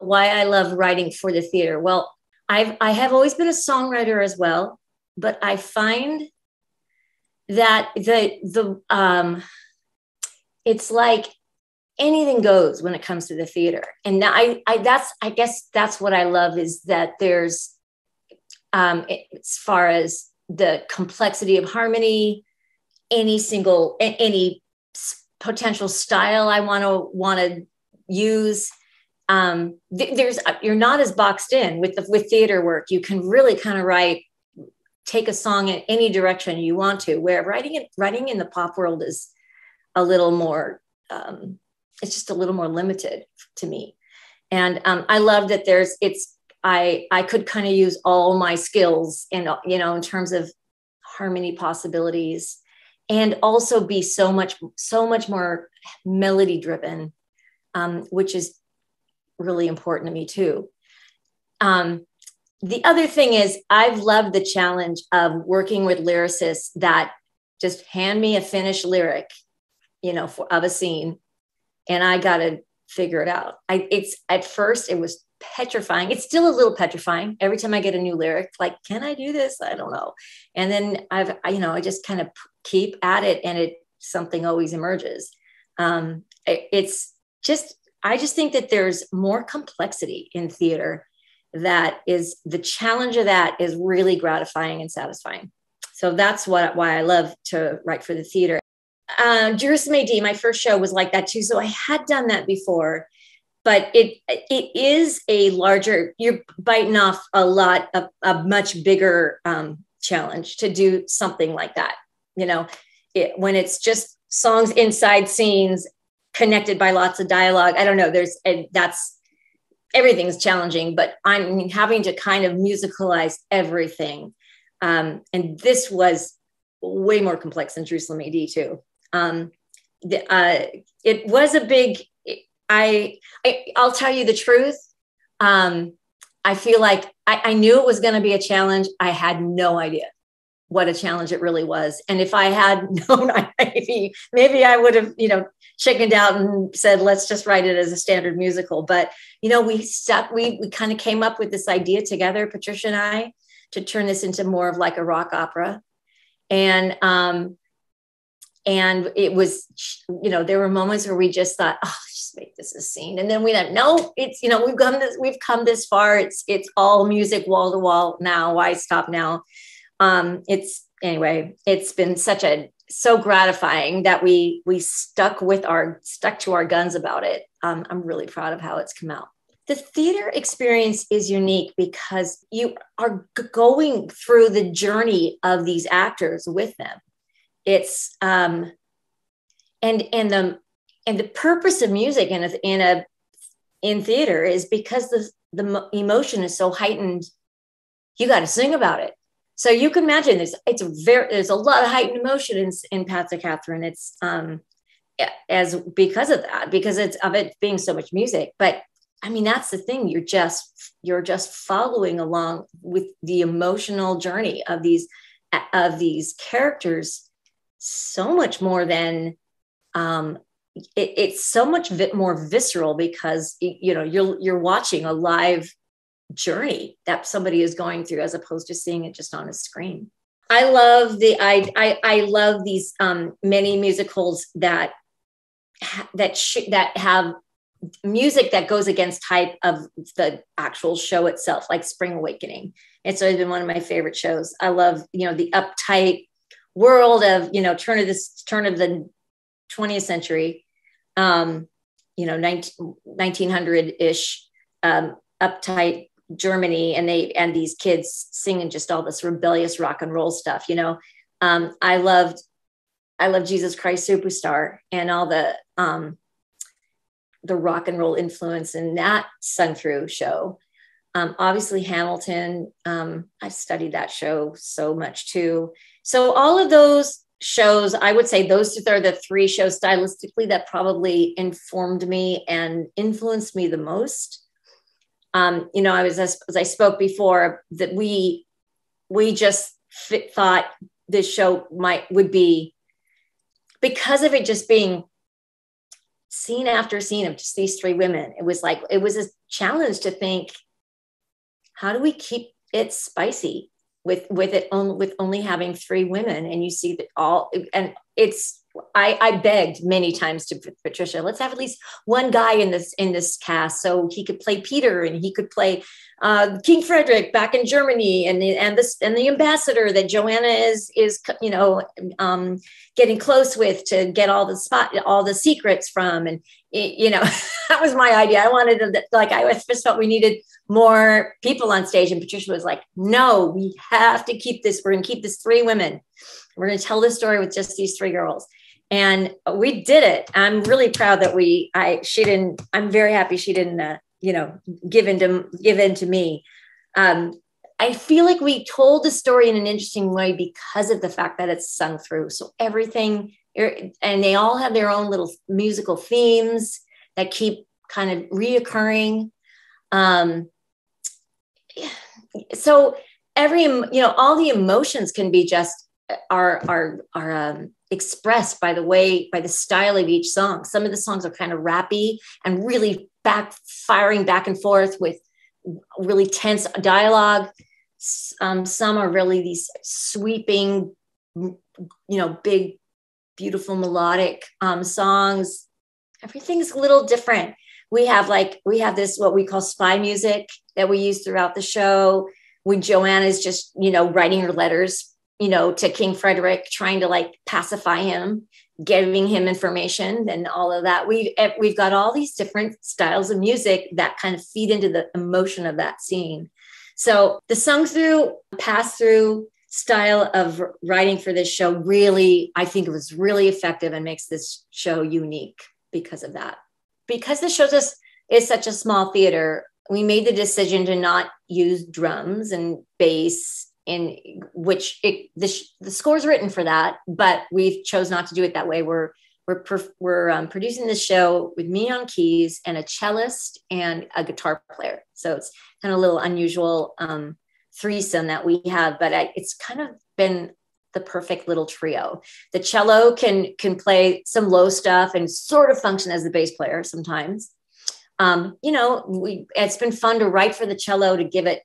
why I love writing for the theater. Well, I've I have always been a songwriter as well, but I find that the the um it's like anything goes when it comes to the theater. And I I that's I guess that's what I love is that there's um as far as the complexity of harmony, any single any potential style I want to want to use um, th- there's uh, you're not as boxed in with the with theater work. You can really kind of write, take a song in any direction you want to. Where writing it writing in the pop world is a little more. Um, it's just a little more limited to me, and um, I love that there's it's I I could kind of use all my skills and you know in terms of harmony possibilities and also be so much so much more melody driven um, which is really important to me too. Um, the other thing is, I've loved the challenge of working with lyricists that just hand me a finished lyric, you know, for, of a scene, and I got to figure it out. I, it's at first it was petrifying. It's still a little petrifying every time I get a new lyric. Like, can I do this? I don't know. And then I've, I, you know, I just kind of keep at it, and it something always emerges. Um, it, it's just I just think that there's more complexity in theater that is the challenge of that is really gratifying and satisfying. So that's what why I love to write for the theater. Um, Jerusalem AD, my first show was like that too. So I had done that before, but it it is a larger. You're biting off a lot of a much bigger um, challenge to do something like that. You know, it, when it's just songs inside scenes connected by lots of dialogue. I don't know. There's that's everything's challenging, but I'm having to kind of musicalize everything. Um, and this was way more complex than Jerusalem AD too. Um, the, uh, it was a big. I, I will tell you the truth. Um, I feel like I, I knew it was going to be a challenge. I had no idea what a challenge it really was. And if I had known, maybe maybe I would have, you know, chickened out and said, let's just write it as a standard musical. But you know, we stuck, we we kind of came up with this idea together, Patricia and I, to turn this into more of like a rock opera. And um, and it was, you know, there were moments where we just thought, oh, just make this a scene. And then we thought, no, it's, you know, we've come this, we've come this far. It's it's all music wall to wall now. Why stop now? Um, it's anyway it's been such a so gratifying that we we stuck with our stuck to our guns about it. Um, i'm really proud of how it's come out. The theater experience is unique because you are going through the journey of these actors with them. It's um and and the and the purpose of music in a in a in theater is because the the emotion is so heightened you got to sing about it so you can imagine this. It's very there's a lot of heightened emotion in, in Paths of Catherine. It's um as because of that, because it's of it being so much music. But I mean, that's the thing. You're just you're just following along with the emotional journey of these of these characters so much more than um it, it's so much more visceral because you know you're you're watching a live journey that somebody is going through as opposed to seeing it just on a screen. I love the I I, I love these um, many musicals that that sh- that have music that goes against type of the actual show itself, like Spring Awakening. It's always been one of my favorite shows. I love you know the uptight world of you know turn of this turn of the 20th century, um, you know 19, 1900 ish um, uptight Germany and they and these kids singing just all this rebellious rock and roll stuff. You know, um, I loved I love Jesus Christ Superstar and all the um, the rock and roll influence in that sung through show. Um, obviously Hamilton. Um, I've studied that show so much too. So all of those shows, I would say those are the three shows stylistically that probably informed me and influenced me the most um, you know, I was as, as, I spoke before that we we just fit, thought this show might would be because of it just being scene after scene of just these three women. It was like, it was a challenge to think, how do we keep it spicy with with it only with only having three women? And you see that all and it's I, I begged many times to Patricia, let's have at least one guy in this in this cast, so he could play Peter and he could play uh, King Frederick back in Germany, and the, and this and the ambassador that Joanna is is you know um, getting close with to get all the spot all the secrets from, and you know that was my idea. I wanted to like I just felt we needed more people on stage, and Patricia was like, "No, we have to keep this. We're going to keep this three women. We're going to tell this story with just these three girls." And we did it. I'm really proud that we i she didn't i'm very happy she didn't uh, you know give in to give in to me. Um i feel like we told the story in an interesting way because of the fact that it's sung through. So everything and they all have their own little musical themes that keep kind of reoccurring. Um so every you know all the emotions can be just are are are um expressed by the way by the style of each song. Some of the songs are kind of rappy and really back firing back and forth with really tense dialogue. Um, some are really these sweeping you know big beautiful melodic um, songs. Everything's a little different. We have like we have this what we call spy music that we use throughout the show. When joanna is just you know writing her letters you know, to King Frederick, trying to like pacify him, giving him information, and all of that. We've eh, we've got all these different styles of music that kind of feed into the emotion of that scene. So the sung through, pass through style of writing for this show really, I think it was really effective and makes this show unique because of that. Because the show just is such a small theater, we made the decision to not use drums and bass in which it, the, the score is written for that, but we've chose not to do it that way. We're we're we're um, producing this show with me on keys and a cellist and a guitar player. So it's kind of a little unusual um, threesome that we have, but I, it's kind of been the perfect little trio. The cello can can play some low stuff and sort of function as the bass player sometimes. Um, you know, we, it's been fun to write for the cello to give it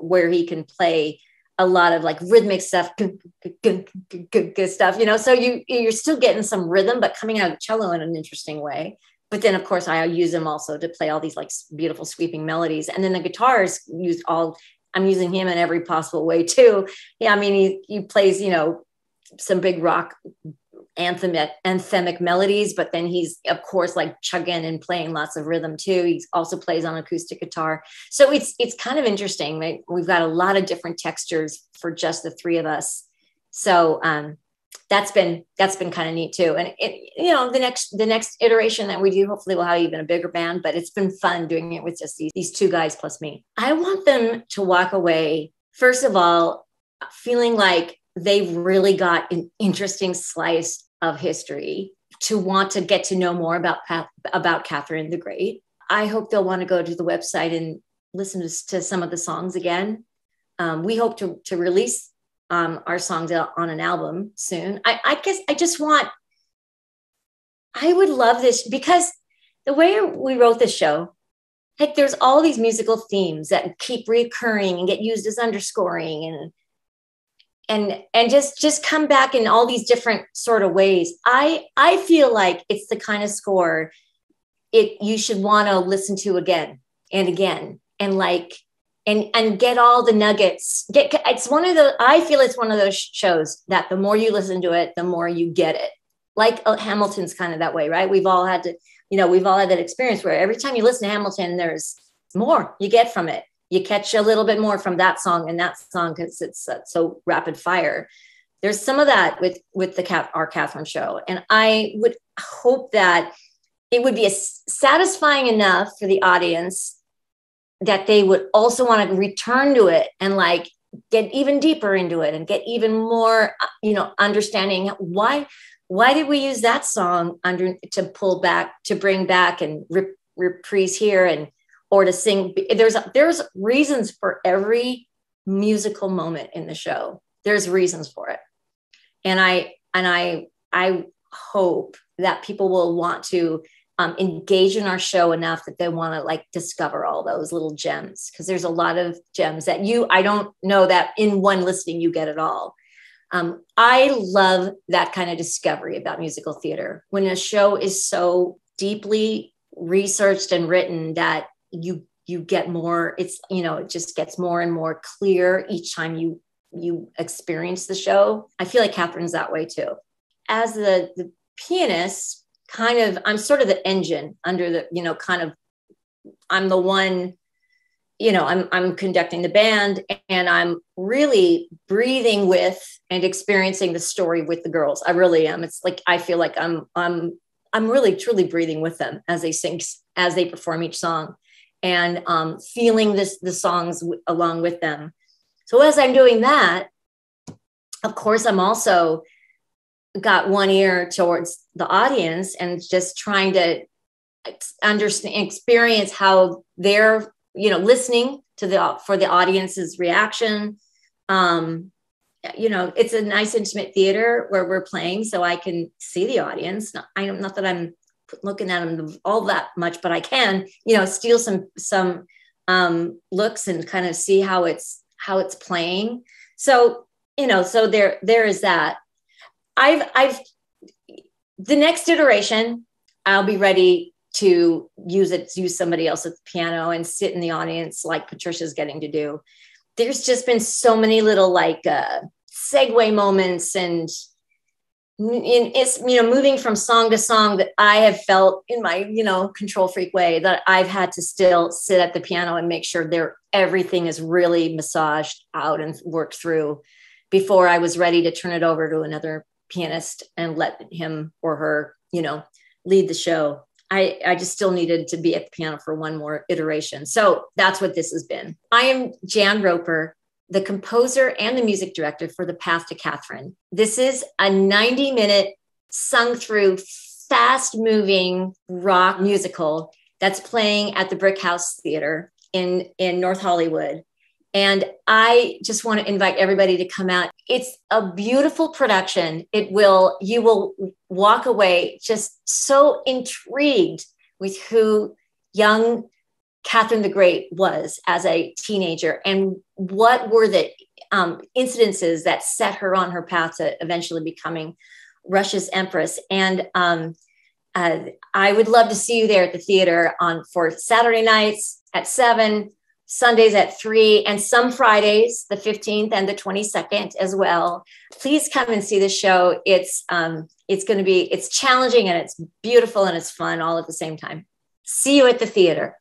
where he can play a lot of like rhythmic stuff, good stuff, you know. So you you're still getting some rhythm, but coming out of cello in an interesting way. But then, of course, I use them also to play all these like beautiful sweeping melodies. And then the guitars used all. I'm using him in every possible way too. Yeah, I mean, he he plays you know some big rock anthemic anthemic melodies, but then he's of course like chugging and playing lots of rhythm too. He also plays on acoustic guitar. So it's it's kind of interesting. Right? We've got a lot of different textures for just the three of us. So um, that's been that's been kind of neat too. And it, you know, the next the next iteration that we do, hopefully we'll have even a bigger band, but it's been fun doing it with just these, these two guys plus me. I want them to walk away, first of all, feeling like they've really got an interesting slice of history to want to get to know more about about Catherine the Great. I hope they'll want to go to the website and listen to, some of the songs again. Um, we hope to to release um, our songs on an album soon. I, I guess I just want. I would love this because the way we wrote this show, like there's all these musical themes that keep recurring and get used as underscoring and and and just just come back in all these different sort of ways. I i feel like it's the kind of score it you should want to listen to again and again and like and and get all the nuggets. Get it's one of the i feel it's one of those shows that the more you listen to it the more you get it. Like uh, hamilton's kind of that way right? We've all had to you know we've all had that experience where every time you listen to hamilton there's more you get from it you catch a little bit more from that song and that song because it's uh, so rapid fire. There's some of that with with the cat our catherine show and i would hope that it would be satisfying enough for the audience that they would also want to return to it and like get even deeper into it and get even more uh, you know understanding why why did we use that song under to pull back to bring back and reprise here and or to sing there's there's reasons for every musical moment in the show. There's reasons for it. And i and i i hope that people will want to um, engage in our show enough that they want to like discover all those little gems because there's a lot of gems that you i don't know that in one listening you get it all. Um, i love that kind of discovery about musical theater. When a show is so deeply researched and written that you you get more it's you know it just gets more and more clear each time you you experience the show. I feel like catherine's that way too. As the the pianist kind of i'm sort of the engine under the you know kind of i'm the one you know i'm i'm conducting the band and i'm really breathing with and experiencing the story with the girls. I really am. It's like i feel like i'm i'm i'm really truly breathing with them as they sing as they perform each song and um, feeling this the songs w- along with them. So as i'm doing that of course i'm also got one ear towards the audience and just trying to understand experience how they're you know listening to the for the audience's reaction. Um you know it's a nice intimate theater where we're playing so i can see the audience. I not that i'm looking at them all that much but i can you know steal some some um looks and kind of see how it's how it's playing so you know so there there is that I've I've the next iteration, I'll be ready to use it, use somebody else at the piano and sit in the audience like Patricia's getting to do. There's just been so many little like uh, segue moments and it's you know moving from song to song that I have felt in my you know control freak way that I've had to still sit at the piano and make sure there everything is really massaged out and worked through before I was ready to turn it over to another pianist and let him or her, you know, lead the show. I, I just still needed to be at the piano for one more iteration. So that's what this has been. I am Jan Roper, the composer and the music director for The Path to Catherine. This is a 90 minute sung through, fast moving rock musical that's playing at the Brickhouse Theater in, in North Hollywood. And I just want to invite everybody to come out. It's a beautiful production. It will, you will walk away just so intrigued with who young Catherine the Great was as a teenager and what were the um, incidences that set her on her path to eventually becoming Russia's empress. And um, uh, I would love to see you there at the theater on for Saturday nights at seven, Sundays at three, and some Fridays, the 15th and the 22nd as well. Please come and see the show. It's um, it's going to be it's challenging and it's beautiful and it's fun all at the same time. See you at the theater.